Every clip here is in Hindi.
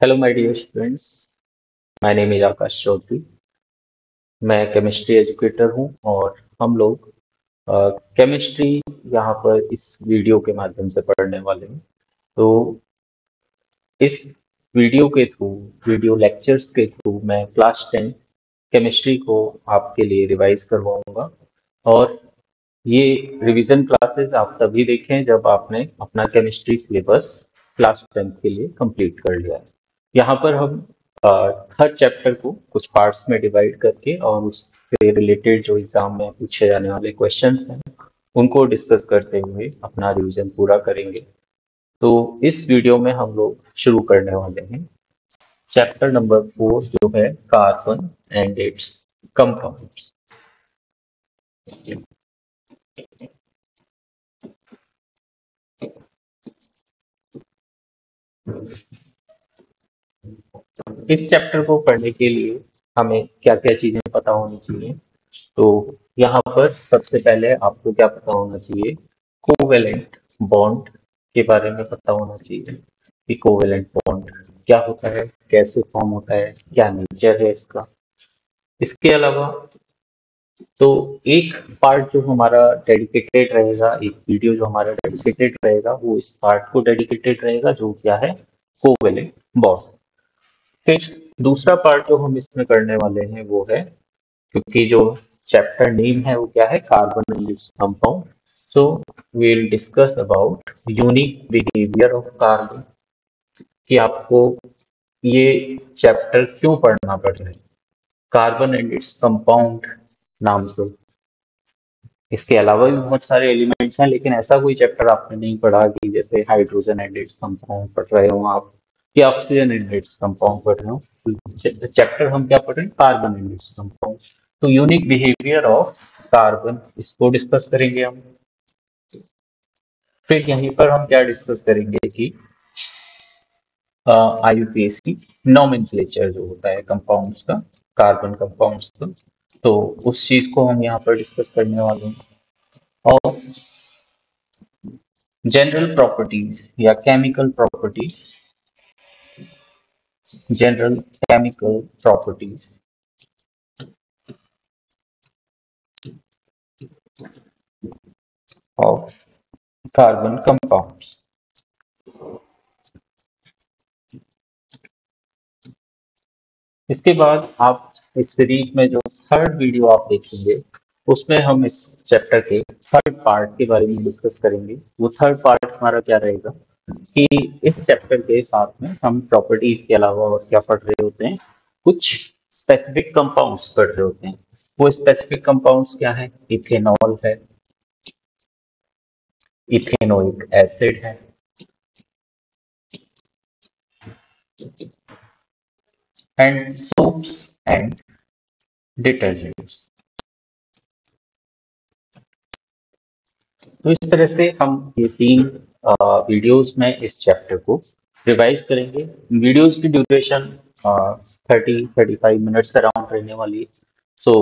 Hello my dear students my name is Akash Chaudhary मैं केमिस्ट्री एजुकेटर हूँ और हम लोग केमिस्ट्री यहाँ पर इस वीडियो के माध्यम से पढ़ने वाले हैं। तो इस वीडियो के थ्रू वीडियो लेक्चर्स के थ्रू मैं क्लास टेन केमिस्ट्री को आपके लिए रिवाइज करवाऊँगा। और ये रिवीजन क्लासेस आप तभी देखें जब आपने अपना केमिस्ट्री सिलेबस क्लास टेंथ के लिए कंप्लीट कर लिया है। यहाँ पर हम हर चैप्टर को कुछ पार्ट्स में डिवाइड करके और उससे रिलेटेड जो एग्ज़ाम में पूछे जाने वाले क्वेश्चंस हैं, उनको डिस्कस करते हुए अपना रिवीजन पूरा करेंगे। तो इस वीडियो में हम लोग शुरू करने वाले हैं। चैप्टर नंबर फोर जो है कार्बन एंड इट्स कंपाउंड्स इस चैप्टर को पढ़ने के लिए हमें क्या क्या चीज़ें पता होनी चाहिए? तो यहाँ पर सबसे पहले आपको क्या पता होना चाहिए? कोवेलेंट बॉन्ड के बारे में पता होना चाहिए कि कोवेलेंट बॉन्ड क्या होता है, कैसे फॉर्म होता है, क्या नेचर है इसका। इसके अलावा तो एक पार्ट जो हमारा डेडिकेटेड रहेगा, एक वीडियो जो हमारा डेडिकेटेड रहेगा, वो इस पार्ट को डेडिकेटेड रहेगा जो क्या है? कोवेलेंट बॉन्ड फिर दूसरा पार्ट जो हम इसमें करने वाले हैं वो है, क्योंकि जो चैप्टर नेम है वो क्या है? Carbon and compound so we'll discuss about unique behaviour of carbon कि आपको ये चैप्टर क्यों पढ़ना पड़ रहा है? कार्बन एंड इट्स कंपाउंड नाम से। इसके अलावा भी बहुत सारे एलिमेंट्स हैं, लेकिन ऐसा कोई चैप्टर आपने नहीं पढ़ा कि जैसे हाइड्रोजन एंड इट्स कंपाउंड पढ़ रहे हो आप। या ऑक्सीजन इट्स कंपाउंड पढ़ रहे हो। चैप्टर हम क्या पढ़? रहे हैं कार्बन इट्स कंपाउंड तो यूनिक बिहेवियर ऑफ़ कार्बन इसको डिस्कस करेंगे हम। फिर यहीं पर हम क्या डिस्कस करेंगे कि आई यू की जो होता है कंपाउंड्स का कार्बन कंपाउंड्स का तो उस चीज़ को हम यहाँ पर डिस्कस करने वाले हैं। और जनरल प्रॉपर्टीज़ या chemical properties general chemical properties of carbon compounds. इसके बाद आप इस सीरीज़ में जो थर्ड वीडियो आप देखेंगे, उसमें हम इस चैप्टर के थर्ड पार्ट के बारे में डिस्कस करेंगे। वो थर्ड पार्ट हमारा क्या रहेगा? कि इस चैप्टर के साथ में हम प्रॉपर्टीज़ के अलावा और क्या पढ़ रहे होते हैं? कुछ स्पेसिफिक कंपाउंड्स पढ़ रहे होते हैं। वो स्पेसिफिक कंपाउंड्स क्या है? इथेनॉल है। इथेनोइक एसिड है। एंड सोप्स एंड डिटर्जेंट्स तो इस तरह से हम ये तीन वीडियोस में इस चैप्टर को रिवाइज करेंगे। वीडियोस की ड्यूरेशन 30 35 मिनट्स अराउंड रहने वाली so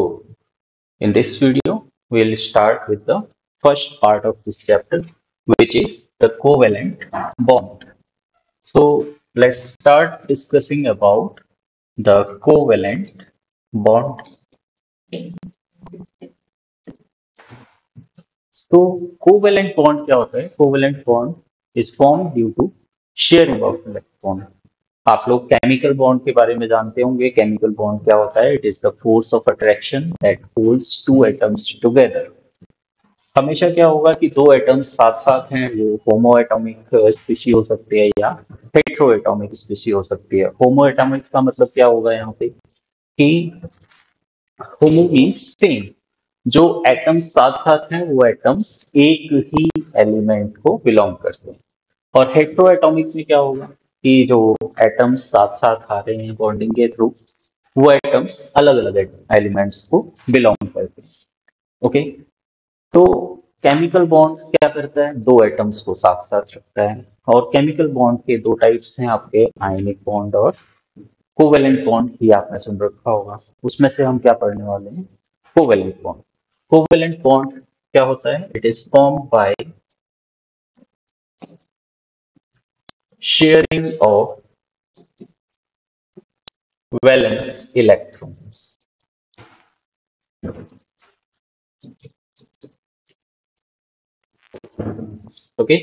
in this video we will start with the first part of this chapter which is the covalent bond so let's start discussing about the covalent bond तो कोवेलेंट बॉन्ड क्या होता है? Covalent bond is form due to sharing of electron आप लोग केमिकल बॉन्ड के बारे में जानते होंगे केमिकल बॉन्ड क्या होता है? It is the force of attraction that holds two atoms together हमेशा क्या होगा कि दो एटम्स साथ साथ हैं, वो होमो एटॉमिक स्पीशी हो सकती है या हेट्रो एटॉमिक स्पीशी हो सकती है। होमो एटॉमिक का मतलब क्या होगा यहाँ पे? कि होमो मीन्स सेम जो एटम्स साथ साथ हैं, वो एटम्स एक ही एलिमेंट को बिलोंग करते हैं। और हेट्रो एटॉमिक में क्या होगा कि जो एटम्स साथ साथ आ रहे हैं बॉन्डिंग के थ्रू वो एटम्स अलग अलग एलिमेंट्स को बिलोंग करते हैं। ओके तो केमिकल बॉन्ड क्या करता है? दो एटम्स को साथ साथ रखता है। और केमिकल बॉन्ड के दो टाइप्स हैं आपके आयनिक बॉन्ड और कोवेलेंट बॉन्ड ही आपने सुन रखा होगा। उसमें से हम क्या पढ़ने वाले हैं? कोवेलेंट बॉन्ड कोवेलेंट बॉन्ड क्या होता है? It is form by sharing of valence electrons okay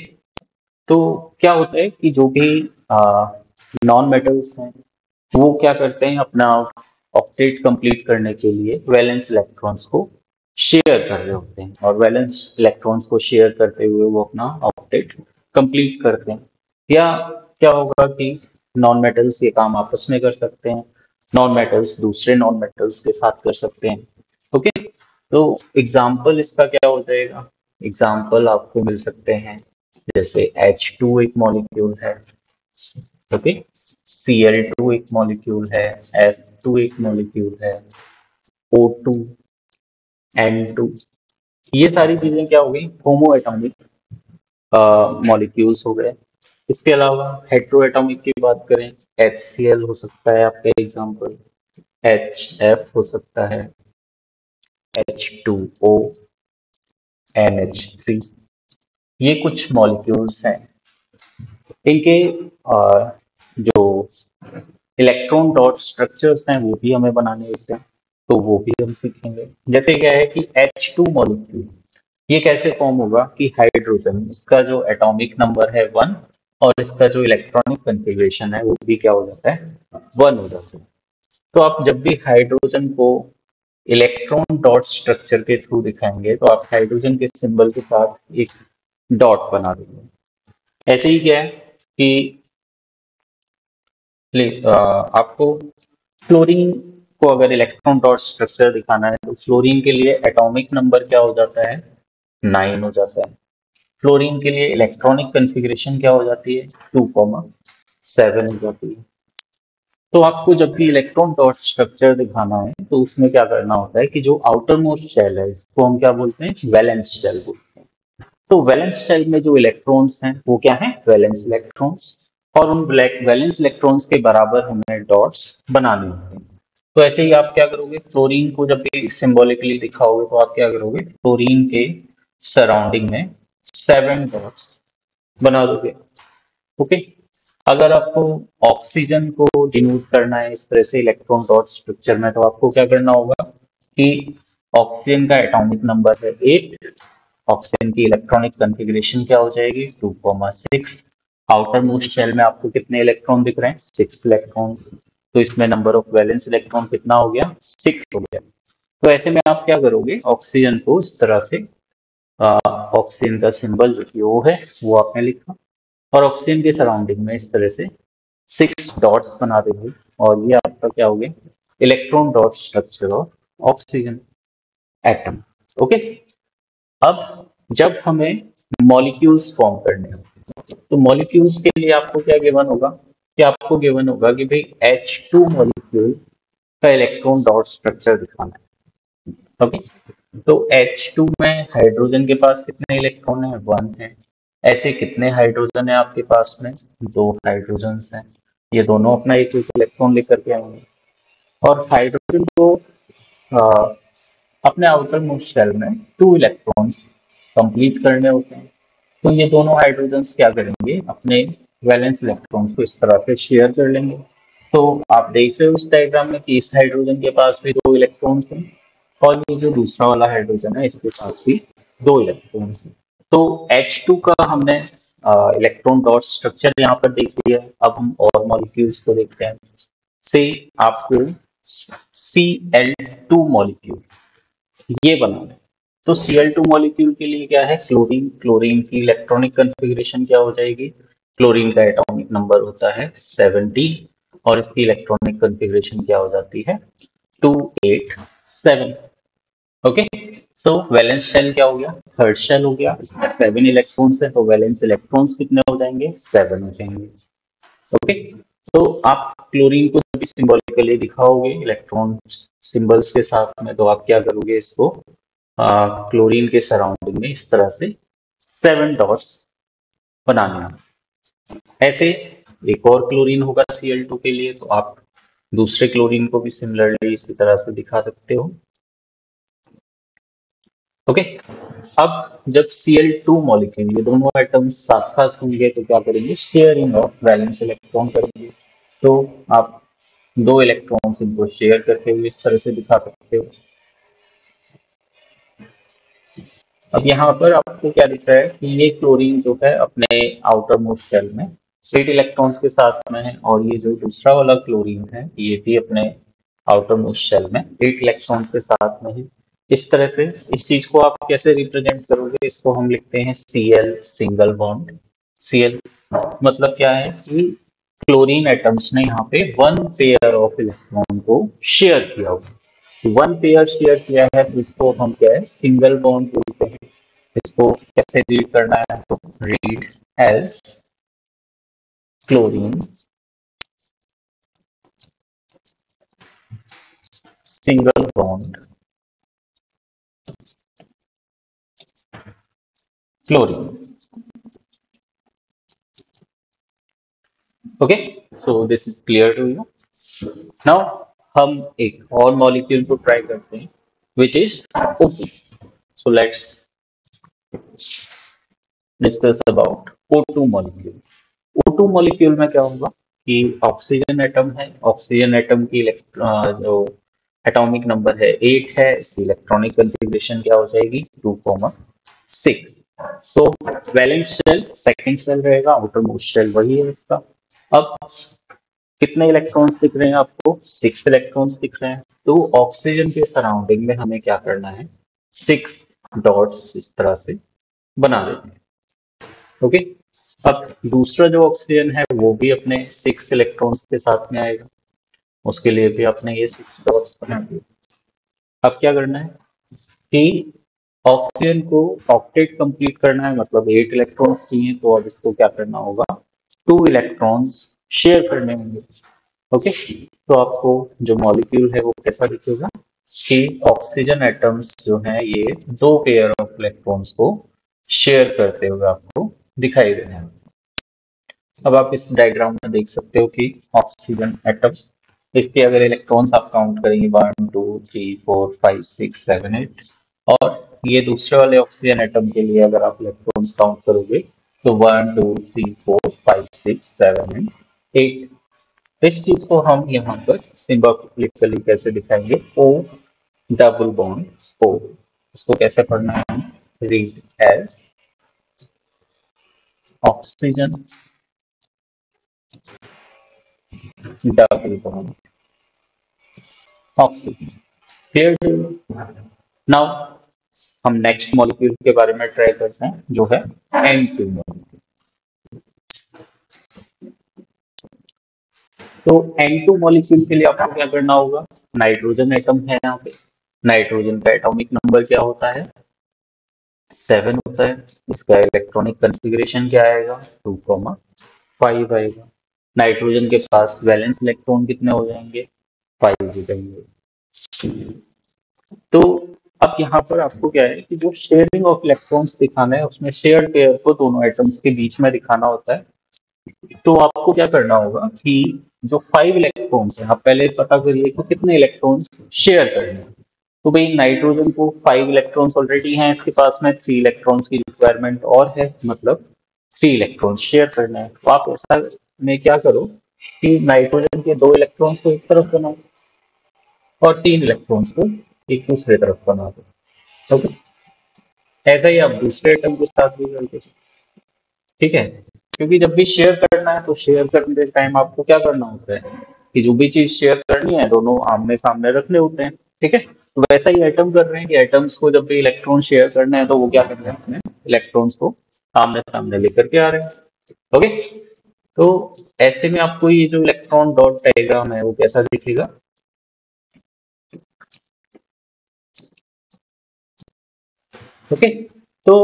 तो क्या होता है कि जो भी नॉन मेटल्स हैं, वो क्या करते हैं अपना ऑक्टेट कंप्लीट करने के लिए वैलेंस इलेक्ट्रॉन्स को शेयर कर रहे होते हैं और वैलेंस इलेक्ट्रॉन्स को शेयर करते हुए वो अपना ऑक्टेट कंप्लीट करते हैं। या क्या होगा कि नॉन मेटल्स ये काम आपस में कर सकते हैं नॉन मेटल्स दूसरे नॉन मेटल्स के साथ कर सकते हैं। ओके तो एग्ज़ाम्पल इसका क्या हो जाएगा? एग्ज़ाम्पल आपको मिल सकते हैं, जैसे H2 एक मॉलिक्यूल है। ओके Cl2 एक मॉलिक्यूल है F2 एक मॉलिक्यूल है O2 N2 ये सारी चीज़ें क्या हो गई होमो एटॉमिक मॉलिक्यूल्स हो गए। इसके अलावा हेट्रोएटॉमिक की बात करें एच सी एल हो सकता है आपका एग्जांपल एफ़ हो सकता है H2O NH3 ये कुछ मॉलिक्यूल्स हैं। इनके जो इलेक्ट्रॉन डॉट स्ट्रक्चर्स हैं, वो भी हमें बनाने होते हैं। तो वो भी हम सीखेंगे। जैसे क्या है कि H2 मॉलिक्यूल ये कैसे फॉर्म होगा कि हाइड्रोजन इसका जो एटॉमिक नंबर है वन और इसका जो इलेक्ट्रॉनिक कंफिग्रेशन है, वो भी क्या हो जाता है? वन हो जाता है। तो आप जब भी हाइड्रोजन को इलेक्ट्रॉन डॉट स्ट्रक्चर के थ्रू दिखाएँगे तो आप हाइड्रोजन के सिंबल के साथ एक डॉट बना देंगे। ऐसे ही क्या है कि आपको फ्लोरीन को अगर इलेक्ट्रॉन डॉट स्ट्रक्चर दिखाना है तो फ्लोरीन के लिए एटॉमिक नंबर क्या हो जाता है? नाइन हो जाता है। फ्लोरीन के लिए इलेक्ट्रॉनिक कन्फिग्रेशन क्या हो जाती है? टू कॉमा सेवन हो जाती है। तो आपको जब भी इलेक्ट्रॉन डॉट स्ट्रक्चर दिखाना है तो उसमें क्या करना होता है कि जो आउटर मोस्ट शेल है, इसको हम क्या बोलते हैं? वैलेंस शेल बोलते हैं। तो वैलेंस शेल में जो इलेक्ट्रॉन्स हैं, वो क्या है? वैलेंस इलेक्ट्रॉन्स और उन ब्लैक वैलेंस इलेक्ट्रॉन्स के बराबर हमें डॉट्स बनाने होते हैं तो ऐसे ही आप क्या करोगे? क्लोरीन को जब भी सिंबॉलिकली दिखाओगे तो आप क्या करोगे? क्लोरीन के सराउंडिंग में सेवन डॉट्स बना दोगे। ओके अगर आपको ऑक्सीजन को डिनोट करना है, इस तरह से इलेक्ट्रॉन डॉट स्ट्रक्चर में तो आपको क्या करना होगा कि ऑक्सीजन का एटॉमिक नंबर है एट ऑक्सीजन की इलेक्ट्रॉनिक कॉन्फ़िगरेशन क्या हो जाएगी? Two six outer most shell में आपको कितने इलेक्ट्रॉन दिख रहे हैं? सिक्स इलेक्ट्रॉन तो इसमें नंबर ऑफ़ वैलेंस इलेक्ट्रॉन कितना हो गया? सिक्स हो गया। तो ऐसे में आप क्या करोगे? ऑक्सीजन को इस तरह से ऑक्सीजन का सिंबल जो कि ओ है, वो आपने लिखा। और ऑक्सीजन के सराउंडिंग में इस तरह से सिक्स डॉट्स बना देंगे। और ये आपका क्या हो गया? Electron dot structure of oxygen atom okay अब जब हमें मॉलिक्यूल्स फॉर्म करने हो तो मॉलिक्यूल्स के लिए आपको क्या गिवन होगा? कि आपको गिवन होगा कि भाई H2 मॉलिक्यूल का इलेक्ट्रॉन डॉट स्ट्रक्चर दिखाना है। ओके तो H2 में हाइड्रोजन के पास कितने इलेक्ट्रॉन है? वन है। ऐसे कितने हाइड्रोजन है आपके पास में? दो हाइड्रोजन हैं। ये दोनों अपना एक एक इलेक्ट्रॉन लेकर के आएँगे। और हाइड्रोजन को आ, अपने आउटर मोस्ट शेल में टू इलेक्ट्रॉन्स कंप्लीट करने होते हैं। तो ये दोनों हाइड्रोजन क्या करेंगे? अपने वैलेंस इलेक्ट्रॉन्स को इस तरह से शेयर कर लेंगे। तो आप देख रहे हो उस डायग्राम में कि इस हाइड्रोजन के पास भी दो इलेक्ट्रॉन्स हैं और ये जो दूसरा वाला हाइड्रोजन है, इसके पास भी दो इलेक्ट्रॉन्स हैं। तो H2 का हमने इलेक्ट्रॉन डॉट स्ट्रक्चर यहाँ पर देख लिया। अब हम और मॉलिक्यूल्स को देखते हैं। से आपको Cl2 मॉलिक्यूल ये बनाना है। तो Cl2 मॉलिक्यूल के लिए क्या है? क्लोरीन क्लोरीन की इलेक्ट्रॉनिक कन्फिग्रेशन क्या हो जाएगी? क्लोरीन का एटॉमिक नंबर होता है 70 और इसकी इलेक्ट्रॉनिक कन्फिग्रेशन क्या हो जाती है? 287 ओके सो वैलेंस शेल क्या हो गया? थर्ड शेल हो गया। इसमें सेवन इलेक्ट्रॉन्स है तो वैलेंस इलेक्ट्रॉन्स कितने हो जाएँगे? सेवन हो जाएँगे। ओके तो आप क्लोरीन को सिंबॉलिकली दिखाओगे इलेक्ट्रॉन सिंबल्स के साथ में तो आप क्या करोगे इसको? क्लोरीन के सराउंडिंग में इस तरह से सेवन डॉट्स बनाने ऐसे एक और क्लोरीन होगा Cl2 के लिए तो आप दूसरे क्लोरीन को भी सिमिलरली इसी तरह से दिखा सकते हो। ओके अब जब Cl2 मॉलिक्यूल ये दोनों एटम्स साथ साथ होंगे तो क्या करेंगे? शेयरिंग ऑफ़ वैलेंस इलेक्ट्रॉन करेंगे। तो आप दो इलेक्ट्रॉन इनको शेयर करते हुए इस तरह से दिखा सकते हो। अब यहाँ पर आपको क्या दिख रहा है कि ये क्लोरीन जो है अपने आउटर मोस्ट शेल में एट इलेक्ट्रॉन्स के साथ में है और ये जो दूसरा वाला क्लोरीन है, ये भी अपने आउटर मोस्ट शेल में एट इलेक्ट्रॉन्स के साथ में है। इस तरह से इस चीज़ को आप कैसे रिप्रेजेंट करोगे? इसको हम लिखते हैं C L single bond C L मतलब क्या है कि क्लोरीन एटम्स ने यहाँ पे वन पेयर ऑफ़ इलेक्ट्रॉन को शेयर किया हुआ वन पेयर शेयर किया है तो इसको हम क्या है? सिंगल बॉन्ड बोलते हैं। इसको कैसे रीड करना है? तो read as chlorine single bond chlorine okay so this is clear to you now हम एक और मॉलिक्यूल को ट्राई करते हैं which is O C so let's discuss about O2 molecule O2 molecule में क्या होगा कि ऑक्सीजन एटम है ऑक्सीजन एटम की जो एटॉमिक नंबर है एट है, इसकी इलेक्ट्रॉनिक कंफिग्रेशन क्या हो जाएगी? टू कॉमा सिक्स तो वैलेंस शेल सेकेंड शेल रहेगा आउटर मोस्ट शेल वही है इसका। अब, कितने इलेक्ट्रॉन्स दिख रहे हैं आपको? सिक्स इलेक्ट्रॉन्स दिख रहे हैं। तो ऑक्सीजन के सराउंडिंग में हमें क्या करना है? सिक्स डॉट्स इस तरह से बना देते हैं। ओके अब दूसरा जो ऑक्सीजन है, वो भी अपने सिक्स इलेक्ट्रॉन्स के साथ में आएगा। उसके लिए भी आपने ये सिक्स डॉट्स बना दिए। अब क्या करना है कि ऑक्सीजन को ऑक्टेट कंप्लीट करना है मतलब एट इलेक्ट्रॉन्स चाहिए तो अब इसको क्या करना होगा? टू इलेक्ट्रॉन्स शेयर करने होंगे। ओके तो आपको जो मॉलिक्यूल है, वो कैसा दिखेगा कि ऑक्सीजन एटम्स जो है, ये दो पेयर ऑफ़ इलेक्ट्रॉन्स को शेयर करते हुए आपको दिखाई दे रहे हैं। अब आप इस डायग्राम में देख सकते हो कि ऑक्सीजन एटम इसके अगर इलेक्ट्रॉन्स आप काउंट करेंगे one two three four five six seven eight और ये दूसरे वाले ऑक्सीजन एटम के लिए अगर आप इलेक्ट्रॉन्स काउंट करोगे तो one two three four five six seven eight eight इस चीज़ को हम यहाँ पर सिंबॉलिकली कैसे दिखाएँगे? ओ डबल बॉन्ड ओ इसको कैसे पढ़ना है? Read as oxygen bond oxygen now हम नेक्स्ट मॉलिक्यूल के बारे में ट्राई करते हैं, जो है एन टू तो N2 मॉलिक्यूल के लिए आपको क्या करना होगा? नाइट्रोजन एटम है यहाँ पे। नाइट्रोजन का एटॉमिक नंबर क्या होता है? सेवन होता है। इसका इलेक्ट्रॉनिक कंफिग्रेशन क्या आएगा? टू कॉमा फाइव आएगा। नाइट्रोजन के पास वैलेंस इलेक्ट्रॉन कितने हो जाएँगे? फाइव हो जाएँगे। तो अब यहाँ पर आपको क्या है कि जो शेयरिंग ऑफ़ इलेक्ट्रॉन्स दिखाना है, उसमें शेयर पेयर को दोनों एटम्स के बीच में दिखाना होता है। तो आपको क्या करना होगा कि जो फाइव इलेक्ट्रॉन्स है, आप पहले पता करिए कि कितने इलेक्ट्रॉन्स शेयर करने हैं। तो भाई नाइट्रोजन को फाइव इलेक्ट्रॉन्स ऑलरेडी हैं, इसके पास में थ्री इलेक्ट्रॉन्स की रिक्वायरमेंट और है मतलब थ्री इलेक्ट्रॉन्स शेयर करना है। तो आप ऐसा में क्या करो कि नाइट्रोजन के दो इलेक्ट्रॉन्स को एक तरफ़ बनाओ और तीन इलेक्ट्रॉन्स को एक दूसरे तरफ़ बना दो। ऐसा ही आप दूसरे एटम के साथ भी करते ठीक है? क्योंकि जब भी शेयर करना है तो शेयर करने के टाइम आपको क्या करना होता है कि जो भी चीज़ शेयर करनी है, दोनों आमने सामने रखने होते हैं। ठीक है? वैसा ही एटम कर रहे हैं कि एटम्स को जब भी इलेक्ट्रॉन शेयर करना है तो वो क्या कर रहे हैं अपने इलेक्ट्रॉन्स को आमने सामने लेकर के आ रहे हैं। ओके तो ऐसे में आपको ये जो इलेक्ट्रॉन डॉट डायग्राम है, वो कैसा दिखेगा? ओके तो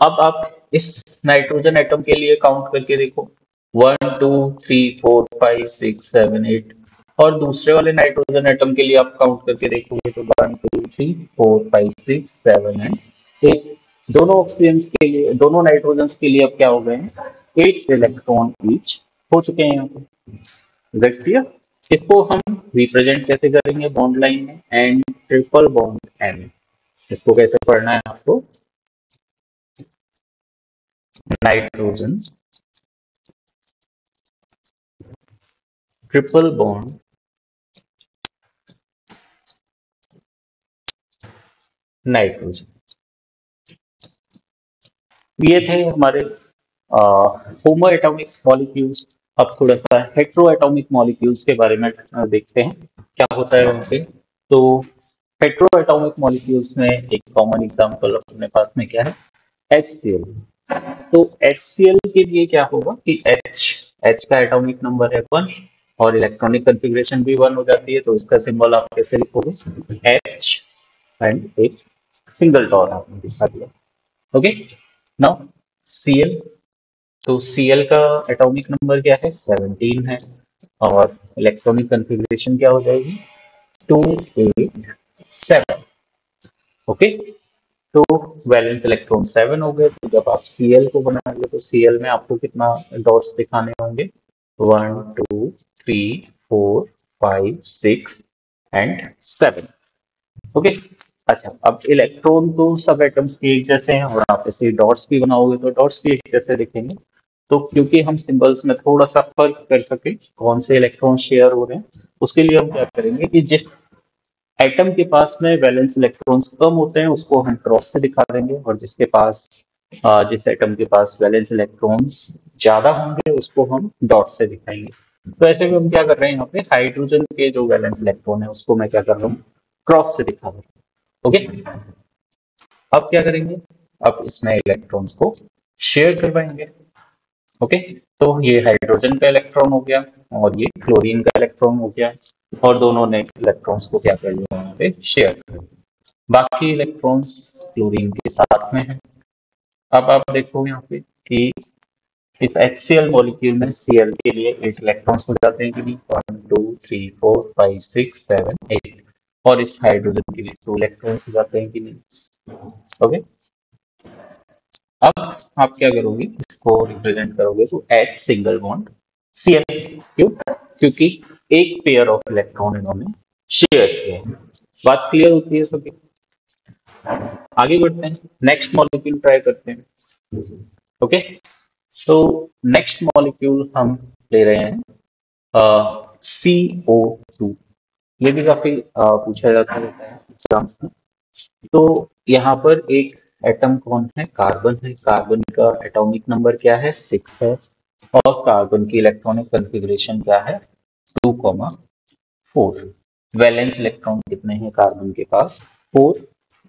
अब आप इस नाइट्रोजन एटम के लिए काउंट करके देखो। One two three four five six seven eight और दूसरे वाले नाइट्रोजन एटम के लिए आप काउंट करके देखोगे तो one two three four five six seven and eight दोनों ऑक्सीजन के लिए, दोनों नाइट्रोजन के लिए अब क्या हो गए हैं? एट इलेक्ट्रॉन ईच हो चुके हैं यहाँ पे। क्लियर इसको हम रिप्रेजेंट कैसे करेंगे बॉन्ड लाइन में? एंड ट्रिपल बॉन्ड एन इसको कैसे पढ़ना है आपको? नाइट्रोजन ट्रिपल bond नाइट्रोजन ये थे हमारे होमो एटॉमिक मॉलिक्यूल्स अब थोड़ा सा हेट्रो एटॉमिक मॉलिक्यूल्स के बारे में देखते हैं, क्या होता है वहाँ पे। तो हेट्रो एटॉमिक मॉलिक्यूल्स में एक कॉमन एग्जांपल अपने पास में क्या है? HCl तो HCl के लिए क्या होगा कि H H का एटॉमिक नंबर है वन और इलेक्ट्रॉनिक कंफिग्रेशन भी वन हो जाती है तो इसका सिंबल आप कैसे लिखोगे? H एंड एक सिंगल डॉट आपने दिखा दिया। ओके नाउ Cl तो Cl का एटॉमिक नंबर क्या है? 17 है। और इलेक्ट्रॉनिक कंफिग्रेशन क्या हो जाएगी? टू एट सेवन ओके तो वैलेंस इलेक्ट्रॉन सेवन हो गए। तो जब आप Cl को बनाएँगे तो Cl में आपको कितना डॉट्स दिखाने होंगे? One two three four five six and seven okay अच्छा अब इलेक्ट्रॉन तो सब एटम्स के एक जैसे हैं और आप ऐसे डॉट्स भी बनाओगे तो डॉट्स भी एक जैसे दिखेंगे। तो क्योंकि हम सिंबल्स में थोड़ा सा फ़र्क कर सके कौन से इलेक्ट्रॉन शेयर हो रहे हैं, उसके लिए हम क्या करेंगे कि जिस एटम के पास में वैलेंस इलेक्ट्रॉन्स कम होते हैं, उसको हम क्रॉस से दिखा देंगे और जिसके पास जिस एटम के पास वैलेंस इलेक्ट्रॉन्स ज़्यादा होंगे, उसको हम डॉट से दिखाएँगे। तो ऐसे में हम क्या कर रहे हैं, यहाँ पे हाइड्रोजन के जो वैलेंस इलेक्ट्रॉन है, उसको मैं क्या कर रहा हूँ क्रॉस से दिखा रहा हूँ। ओके अब क्या करेंगे? अब इसमें इलेक्ट्रॉन्स को शेयर करवाएँगे। ओके तो ये हाइड्रोजन का इलेक्ट्रॉन हो गया और ये क्लोरीन का इलेक्ट्रॉन हो गया और दोनों ने इलेक्ट्रॉन्स को क्या कर लिया? यहाँ पे शेयर कर बाकी इलेक्ट्रॉन्स क्लोरीन के साथ में है। अब आप देखो यहाँ पे कि इस HCl मॉलिक्यूल में Cl के लिए एट इलेक्ट्रॉन्स हो जाते हैं कि नहीं? One two three four five six seven eight और इस हाइड्रोजन के लिए टू इलेक्ट्रॉन्स हो जाते हैं कि नहीं? ओके अब आप क्या करोगे? इसको रिप्रेजेंट करोगे तो H single bond C Cl क्यों क्योंकि एक पेयर ऑफ़ इलेक्ट्रॉन इन्होंने शेयर है। बात क्लियर होती है सभी? आगे बढ़ते हैं। नेक्स्ट मॉलिक्यूल ट्राई करते हैं। ओके तो नेक्स्ट मॉलिक्यूल हम ले रहे हैं सी ओ टू ये भी काफ़ी पूछा जाता रहता है एग्ज़ाम्स में तो यहाँ पर एक एटम कौन है? कार्बन है। कार्बन का एटॉमिक नंबर क्या है? सिक्स है। और कार्बन की इलेक्ट्रॉनिक कन्फिग्रेशन क्या है? Two comma four valence electron कितने हैं कार्बन के पास? फोर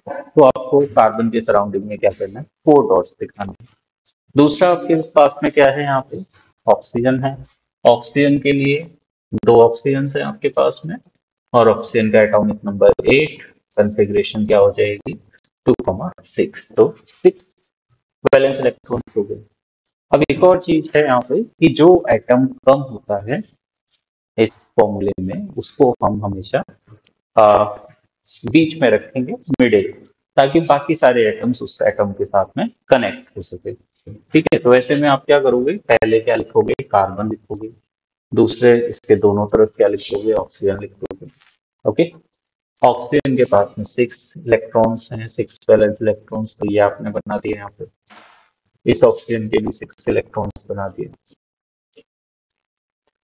तो आपको कार्बन के सराउंडिंग में क्या करना है? फोर डॉट्स दिखाना है। दूसरा आपके पास में क्या है यहाँ पे? ऑक्सीजन है। ऑक्सीजन के लिए दो ऑक्सीजन है आपके पास में। और ऑक्सीजन का एटॉमिक नंबर एट कंफिग्रेशन क्या हो जाएगी? Two comma six. तो सिक्स वैलेंस इलेक्ट्रॉन हो गए। अब एक और चीज़ है यहाँ पे कि जो एटम कम होता है इस फॉर्मूले में उसको हम हमेशा आ, बीच में रखेंगे मिडिल ताकि बाकी सारे एटम्स उस एटम के साथ में कनेक्ट हो सके। ठीक है तो ऐसे में आप क्या करोगे? पहले क्या लिखोगे? कार्बन लिखोगे। दूसरे इसके दोनों तरफ़ क्या लिखोगे ऑक्सीजन लिखोगे ओके ऑक्सीजन के पास में सिक्स इलेक्ट्रॉन्स हैं सिक्स वैलेंस इलेक्ट्रॉन्स तो ये आपने बना दिए यहाँ पे। इस ऑक्सीजन के भी सिक्स इलेक्ट्रॉन्स बना दिए।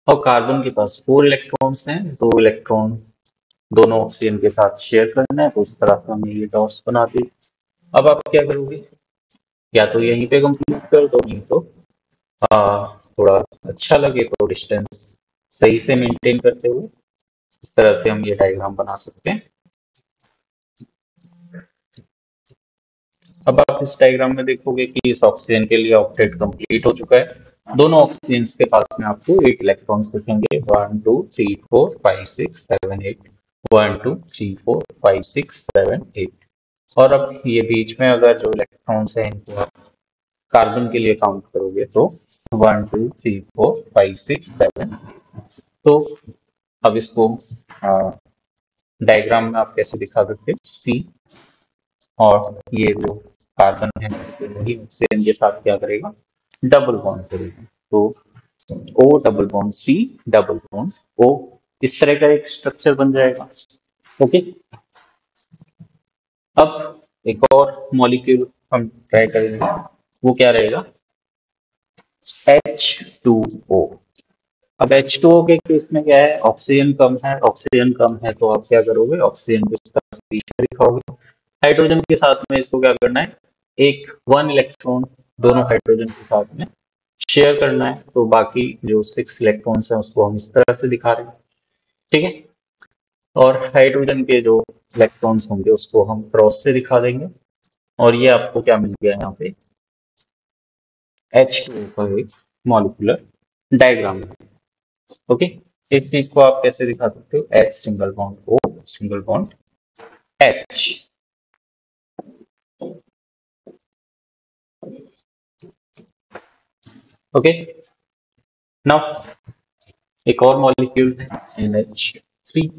और कार्बन के पास फोर इलेक्ट्रॉन्स हैं, दो इलेक्ट्रॉन दोनों ऑक्सीजन के साथ शेयर करना है तो उस तरह से हमने ये डॉट्स बना दी अब आप क्या करोगे? या तो यहीं पे कंप्लीट कर दो, नहीं तो थोड़ा अच्छा लगे तो डिस्टेंस सही से मेंटेन करते हुए, इस तरह से हम ये डायग्राम बना सकते हैं। अब आप इस डायग्राम में देखोगे कि इस ऑक्सीजन के लिए ऑक्टेट कंप्लीट हो चुका है। दोनों ऑक्सीजन के पास में आपको एट इलेक्ट्रॉन्स दिखेंगे। One two three four five six seven eight one two three four five six seven eight और अब ये बीच में अगर जो इलेक्ट्रॉन्स हैं, इनको आप कार्बन के लिए काउंट करोगे तो one, two, three, four, five, six, seven. तो अब इसको डायग्राम में आप कैसे दिखा सकते सी। और ये जो कार्बन है, वही ऑक्सीजन के साथ क्या करेगा? डबल बॉन्ड करेगा। तो O double bond, C double bond, O. इस तरह का एक स्ट्रक्चर बन जाएगा। ओके? अब एक और मॉलिक्यूल हम ट्राई करेंगे। वो क्या रहेगा? H2O अब एच H2O के केस में क्या है? ऑक्सीजन कम है ऑक्सीजन कम है तो आप क्या करोगे? ऑक्सीजन को लिखाओगे हाइड्रोजन के साथ में इसको क्या करना है? एक वन इलेक्ट्रॉन दोनों हाइड्रोजन के साथ में शेयर करना है। तो बाकी जो सिक्स इलेक्ट्रॉन्स हैं, उसको हम इस तरह से दिखा रहे हैं। ठीक है? और हाइड्रोजन के जो इलेक्ट्रॉन्स होंगे, उसको हम क्रॉस से दिखा देंगे। और ये आपको क्या मिल गया यहाँ पे? एच का एक मॉलिकुलर डायग्राम ओके इस चीज़ को आप कैसे दिखा सकते हो? H single bond O single bond H okay now एक और मॉलिक्यूल है NH3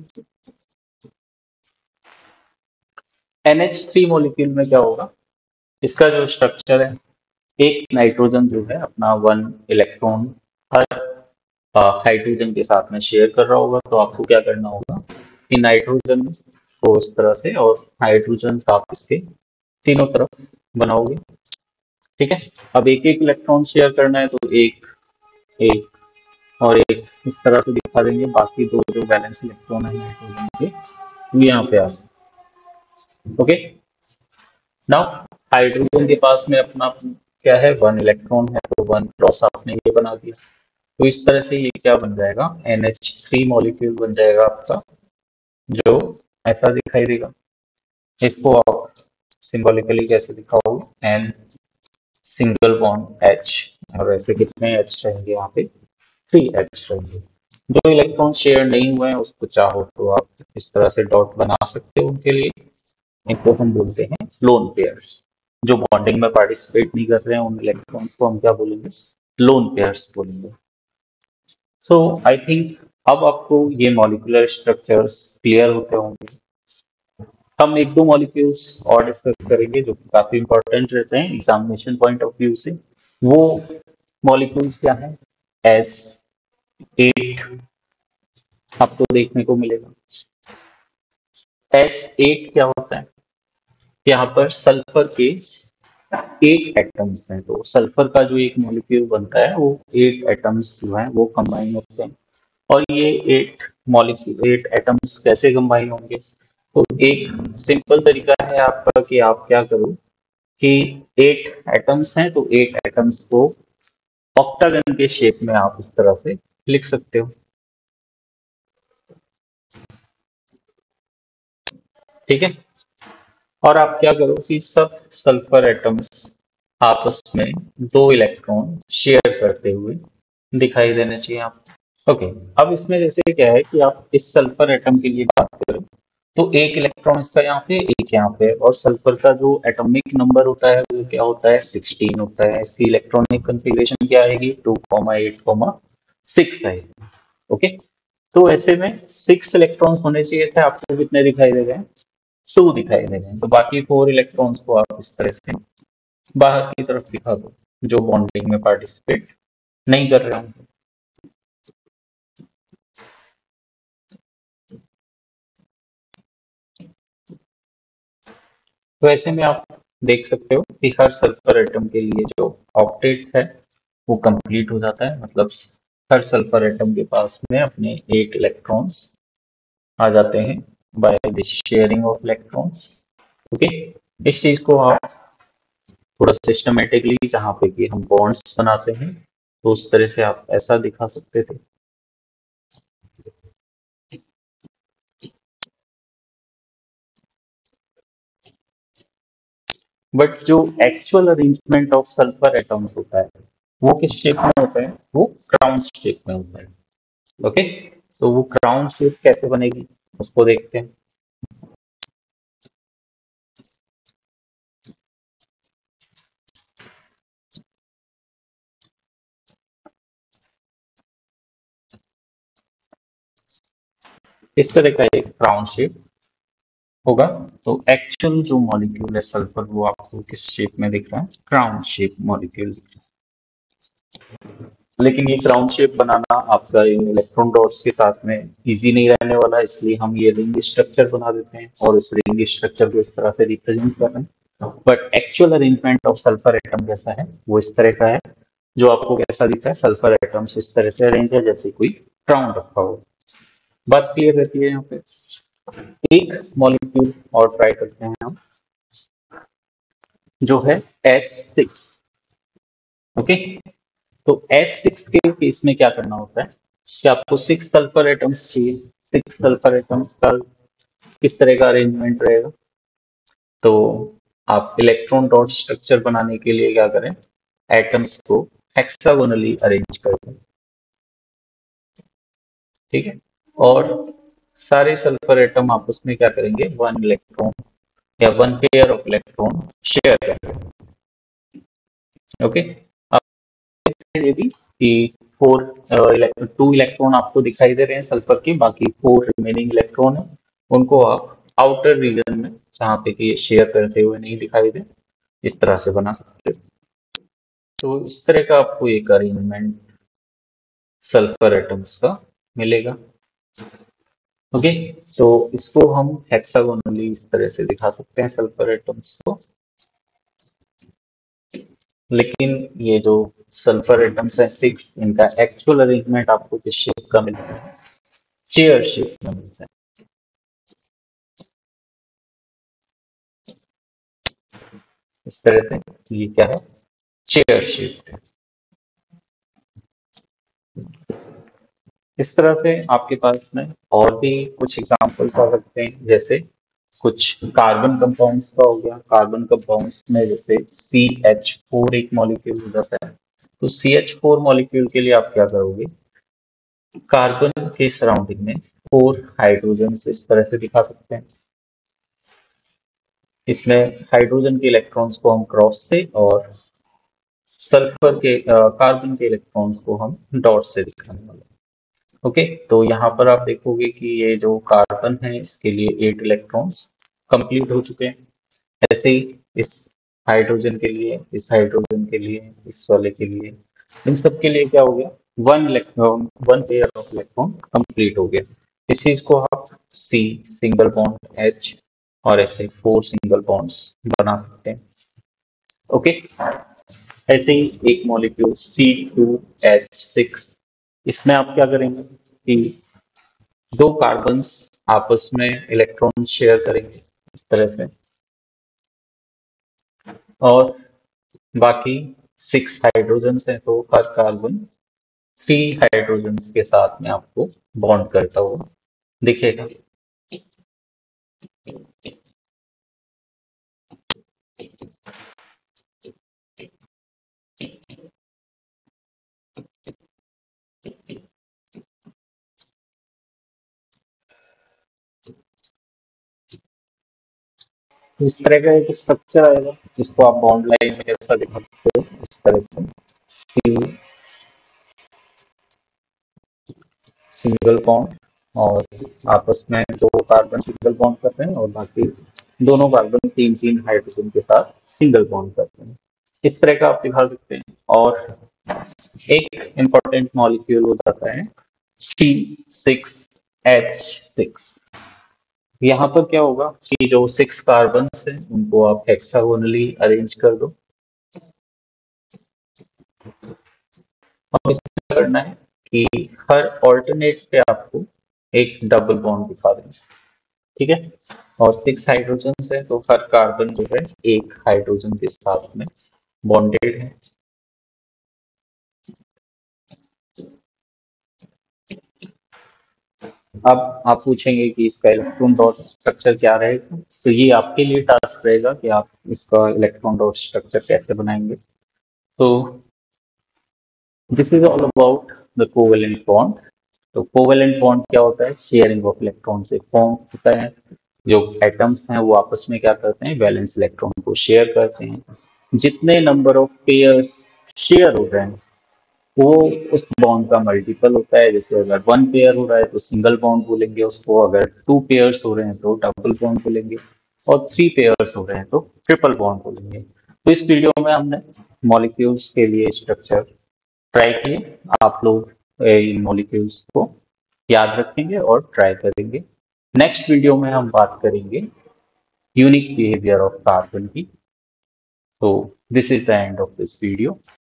NH3 मॉलिक्यूल में क्या होगा? इसका जो स्ट्रक्चर है एक नाइट्रोजन जो है अपना वन इलेक्ट्रॉन हर हाइड्रोजन के साथ में शेयर कर रहा होगा। तो आपको क्या करना होगा कि नाइट्रोजन को इस तरह से और हाइड्रोजन आप इसके तीनों तरफ़ बनाओगे। ठीक है? अब एक एक इलेक्ट्रॉन शेयर करना है तो एक एक और एक इस तरह से दिखा देंगे। बाकी दो जो बैलेंस इलेक्ट्रॉन है नाइट्रोजन के, वो यहाँ पे आ ओके? नाउ, हाइड्रोजन के पास में अपना क्या है? वन इलेक्ट्रॉन है तो वन क्रॉस आपने ये बना दिया। तो इस तरह से ये क्या बन जाएगा? NH3 मॉलिक्यूल बन जाएगा आपका, जो ऐसा दिखाई देगा। इसको आप सिंबॉलिकली कैसे दिखाओगे? एन सिंगल बॉन्ड H, और ऐसे कितने एच रहेंगे यहाँ पे? थ्री एच रहेंगे। जो इलेक्ट्रॉन शेयर नहीं हुए हैं, उसको चाहो तो आप इस तरह से डॉट बना सकते हो उनके लिए। इनको हम बोलते हैं लोन पेयर्स जो बॉन्डिंग में पार्टिसिपेट नहीं कर रहे हैं, उन इलेक्ट्रॉन्स को हम क्या बोलेंगे? लोन पेयर्स बोलेंगे। सो आई थिंक अब आपको ये मॉलिकुलर स्ट्रक्चर्स क्लियर होते होंगे। हम एक दो मॉलिक्यूल्स और डिस्कस करेंगे जो काफ़ी इंपॉर्टेंट रहते हैं एग्जामिनेशन पॉइंट ऑफ़ व्यू से। वो मॉलिक्यूल्स क्या है? एस एट आपको देखने को मिलेगा। एस एट क्या होता है? यहाँ पर सल्फ़र के एट एटम्स हैं। तो सल्फ़र का जो एक मॉलिक्यूल बनता है, वो एट एटम्स जो है, वो कंबाइन होते हैं। और ये एट मॉलिक्यूल एट एटम्स कैसे कंबाइन होंगे? तो एक सिंपल तरीका है आपका कि आप क्या करो कि एट एटम्स हैं तो एट एटम्स को ऑक्टागन के शेप में आप इस तरह से लिख सकते हो। ठीक है? और आप क्या करो कि सब सल्फ़र एटम्स आपस में दो इलेक्ट्रॉन शेयर करते हुए दिखाई देने चाहिए आप। ओके, अब इसमें जैसे क्या है कि आप इस सल्फ़र एटम के लिए बात करो तो एक इलेक्ट्रॉन इसका यहाँ पे, एक यहाँ पे, और सल्फ़र का जो एटॉमिक नंबर होता है, वो क्या होता है? सिक्सटीन होता है। इसकी इलेक्ट्रॉनिक कंफिग्रेशन क्या आएगी? Two comma eight comma six आएगी। ओके तो ऐसे में सिक्स इलेक्ट्रॉन्स होने चाहिए थे, आपको कितने दिखाई दे गए टू दिखाई दे रहे हैं। तो बाकी फोर इलेक्ट्रॉन्स को आप इस तरह से बाहर की तरफ़ दिखा दो, जो बॉन्डिंग में पार्टिसिपेट नहीं कर रहे होंगे। तो ऐसे में आप देख सकते हो कि हर सल्फ़र एटम के लिए जो ऑप्टेट है, वो कंप्लीट हो जाता है। मतलब हर सल्फ़र एटम के पास में अपने एट इलेक्ट्रॉन्स आ जाते हैं। By the sharing of electrons okay इस चीज़ को आप थोड़ा सिस्टमेटिकली जहाँ पे कि हम बॉन्ड्स बनाते हैं तो उस तरह से आप ऐसा दिखा सकते थे। बट जो actual arrangement of sulphur atoms होता है, वो किस शेप में होता है? वो क्राउन शेप में होता है ओके okay? तो वो क्राउन शेप कैसे बनेगी? उसको देखते हैं। इस तरह का एक क्राउन शेप होगा। तो एक्चुअल जो मॉलिक्यूल है सल्फ़र वो आपको किस शेप में दिख रहा है? क्राउन शेप मॉलिक्यूल लेकिन ये क्राउन शेप बनाना आपका इन इलेक्ट्रॉन डॉट्स के साथ में इजी नहीं रहने वाला, इसलिए हम ये रिंग स्ट्रक्चर बना देते हैं और इस रिंग स्ट्रक्चर को इस तरह से रिप्रेजेंट कर रहे हैं। But actual arrangement of sulphur atom जैसा है, वो इस तरह का है, जो आपको कैसा दिख रहा है सल्फ़र एटम्स इस तरह से अरेंज है, जैसे कोई क्राउन रखा हो। बात क्लियर रहती है यहाँ पे। एक मॉलिक्यूल और ट्राई करते हैं हम, जो है एस सिक्स ओके तो एस सिक्स के केस में क्या करना होता है? कि आपको सिक्स सल्फ़र एटम्स चाहिए। सिक्स सल्फ़र एटम्स का किस तरह का अरेंजमेंट रहेगा? तो आप इलेक्ट्रॉन डॉट स्ट्रक्चर बनाने के लिए क्या करें? एटम्स को हेक्सागोनली अरेंज कर दें। ठीक है? और सारे सल्फ़र एटम आपस में क्या करेंगे? वन इलेक्ट्रॉन या one pair of electron share करेंगे ओके ये भी कि फोर टू इलेक्ट्रॉन आपको दिखाई दे रहे हैं सल्फ़र के, बाकी फोर रिमेनिंग इलेक्ट्रॉन है। उनको आप आउटर रीजन में, जहाँ पे कि शेयर करते हुए नहीं दिखाई दे, इस तरह से बना सकते तो इस तरह का आपको एक अरेंजमेंट सल्फ़र एटम्स का मिलेगा। ओके तो इसको हम हेक्सागोनली इस तरह से दिखा सकते हैं सल्फ़र एटम्स को। लेकिन ये जो सल्फ़र एटम्स है सिक्स इनका एक्चुअल अरेंजमेंट आपको किस शेप का मिलता है? चेयर शेप में मिलता है। इस तरह से ये क्या है? चेयर शेप इस तरह से आपके पास में और भी कुछ एग्जांपल्स आ सकते हैं, जैसे कुछ कार्बन कंपाउंड्स का हो गया। कार्बन कंपाउंड्स में जैसे सी एच फोर एक मॉलिक्यूल हो जाता है। तो सी एच फोर मॉलिक्यूल के लिए आप क्या करोगे? कार्बन के सराउंडिंग में फोर हाइड्रोजन इस तरह से दिखा सकते हैं। इसमें हाइड्रोजन के इलेक्ट्रॉन्स को हम क्रॉस से और सल्फ़र के कार्बन के इलेक्ट्रॉन्स को हम डॉट से दिखाने वाले ओके तो यहाँ पर आप देखोगे कि ये जो कार्बन है, इसके लिए एट इलेक्ट्रॉन्स कंप्लीट हो चुके हैं। ऐसे ही इस हाइड्रोजन के लिए, इस हाइड्रोजन के लिए, इस वाले के लिए, इन सब के लिए क्या हो गया? One electron one pair of electron complete हो गया। इस चीज़ को आप सी सिंगल बॉन्ड एच और ऐसे फोर सिंगल बॉन्ड्स बना सकते हैं। ओके, ऐसे ही एक molecule C two H six इसमें आप क्या करेंगे कि दो कार्बन आपस में इलेक्ट्रॉन शेयर करेंगे इस तरह से। और बाकी सिक्स हाइड्रोजन है तो हर कार्बन थ्री हाइड्रोजन के साथ में आपको बॉन्ड करता हुआ दिखेगा। इस तरह का एक स्ट्रक्चर आएगा जिसको आप बॉन्ड लाइन में कैसा दिखा सकते हो, इस तरह से। सिंगल बॉन्ड और आपस में दो कार्बन सिंगल बॉन्ड कर रहे हैं, और बाकी दोनों कार्बन तीन तीन हाइड्रोजन के साथ सिंगल बॉन्ड करते हैं। इस तरह का आप दिखा सकते हैं। और एक इंपॉर्टेंट मॉलिक्यूल हो जाता है सी सिक्स एच सिक्स यहाँ पर क्या होगा कि जो सिक्स कार्बन है, उनको आप हेक्सागोनली अरेंज कर दो। करना है कि हर ऑल्टरनेट पे आपको एक डबल बॉन्ड दिखा दें ठीक है? और सिक्स हाइड्रोजन है तो हर कार्बन जो है, एक हाइड्रोजन के साथ में बॉन्डेड है। अब आप पूछेंगे कि इसका इलेक्ट्रॉन डॉट स्ट्रक्चर क्या रहेगा? तो ये आपके लिए टास्क रहेगा कि आप इसका इलेक्ट्रॉन डॉट स्ट्रक्चर कैसे बनाएँगे। तो this is all about the covalent bond तो कोवेलेंट बॉन्ड क्या होता है? शेयरिंग ऑफ़ इलेक्ट्रॉन से फॉर्म होता है। जो एटम्स हैं, वो आपस में क्या करते हैं? बैलेंस इलेक्ट्रॉन को शेयर करते हैं। जितने नंबर ऑफ़ पेयर्स शेयर हो रहे हैं वो उस बॉन्ड का मल्टीपल होता है, जैसे अगर वन पेयर हो रहा है तो सिंगल बॉन्ड बोलेंगे उसको, अगर टू पेयर्स हो रहे हैं तो डबल बॉन्ड बोलेंगे, और थ्री पेयर्स हो रहे हैं तो ट्रिपल बॉन्ड बोलेंगे। तो इस वीडियो में हमने मॉलिक्यूल्स के लिए स्ट्रक्चर ट्राई किए। आप लोग इन मॉलिक्यूल्स को याद रखेंगे और ट्राई करेंगे। नेक्स्ट वीडियो में हम बात करेंगे यूनिक बिहेवियर ऑफ़ कार्बन की। तो this is the end of this video